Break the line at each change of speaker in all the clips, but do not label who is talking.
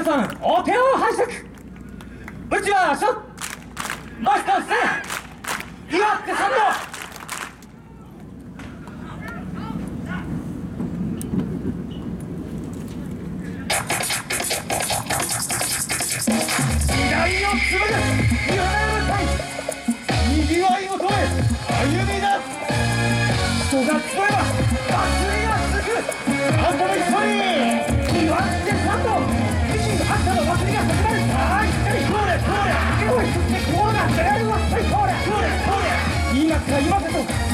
皆さんお手を拝借。うちはしょマスターせ岩手さんの。人が聞こえば祭りが続く。あンたニ一緒に Let's.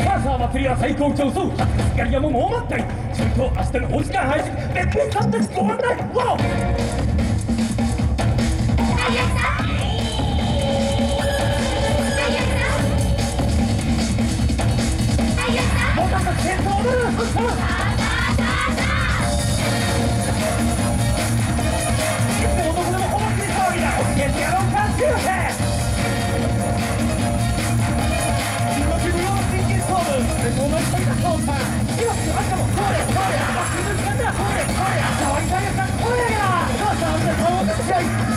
セーサ祭りは最高潮そう百キリアももう満開中東明日のお時間配信別府305万台わお戦争だ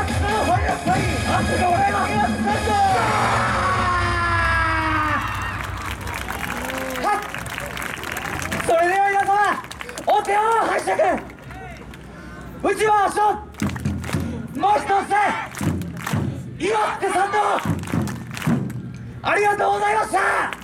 それでは皆様お手を拝借うちはショもう一つ岩手さん。のありがとうございました